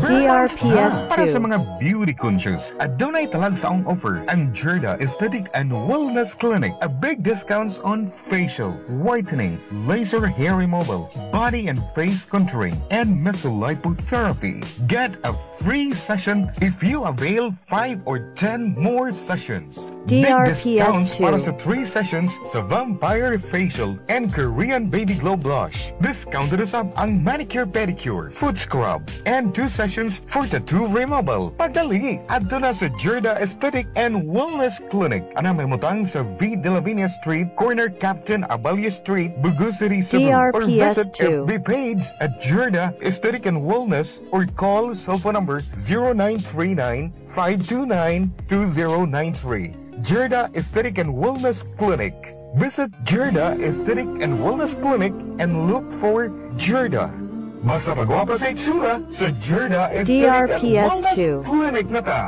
DRPS2. Ah, para sa mga beauty conscious, adunay talag sa ang offer ang Jerda Aesthetic and Wellness Clinic. A big discounts on facial, whitening, laser hair removal, body and face contouring, and mesolipotherapy. Get a free session if you avail 5 or 10 more sessions. Big discounts DRPS2. para sa 3 sessions sa Vampire Facial and Korean Baby Glow Blush. Discounted usab ang manicure pedicure, foot scrub, and 2 sessions for tattoo removal. Padali! Adto na sa Jerda Aesthetic and Wellness Clinic. Ana may mutang sa V. De La Viña Street, corner Captain Abalia Street, Bogo City, Cebu. Or visit DRPS2. FB page at Jerda Aesthetic and Wellness or call cell phone number 0939 529-2093. Jerda Aesthetic and Wellness Clinic. Visit Jerda Aesthetic and Wellness Clinic and look for Jerda. Basta magwapa sa itsura sa Jerda Aesthetic and DRPS2. Wellness Clinic na ta.